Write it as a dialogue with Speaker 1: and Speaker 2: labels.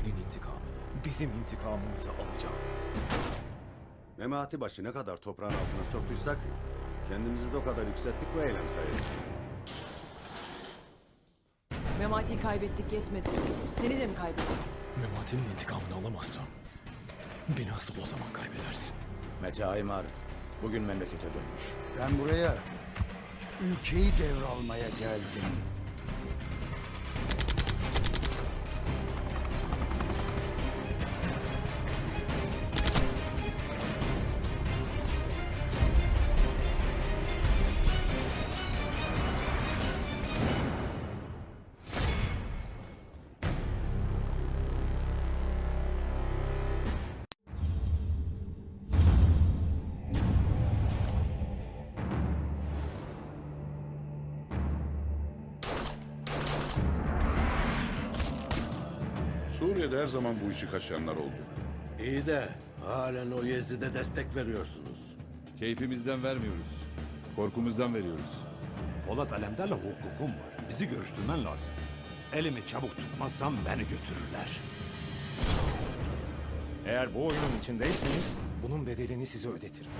Speaker 1: senin intikamını, bizim intikamımızı alacağım.
Speaker 2: Memati başı ne kadar toprağın altına soktuysak kendimizi de o kadar yükselttik bu eylem sayesinde.
Speaker 3: Memati'yi kaybettik yetmedi. Seni de mi kaybettik?
Speaker 1: Memati'nin intikamını alamazsam beni asıl o zaman kaybedersin.
Speaker 4: Mete Aymar bugün memlekete dönmüş.
Speaker 5: Ben buraya ülkeyi devralmaya geldim.
Speaker 6: Suriye'de her zaman bu işi kaçıranlar oldu.
Speaker 7: İyi de halen o Yezid'e destek veriyorsunuz.
Speaker 8: Keyfimizden vermiyoruz. Korkumuzdan veriyoruz.
Speaker 9: Polat Alemdar'la hukukum var. Bizi görüştürmen lazım. Elimi çabuk tutmazsam beni götürürler.
Speaker 1: Eğer bu oyunun içindeyseniz bunun bedelini size ödetirim.